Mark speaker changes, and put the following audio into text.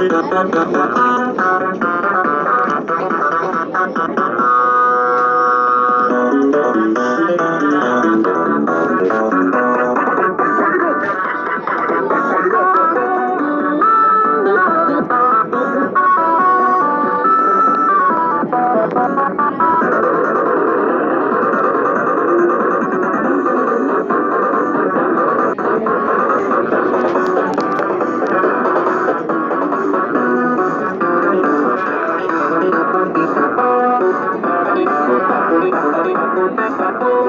Speaker 1: Bye.
Speaker 2: Thank you.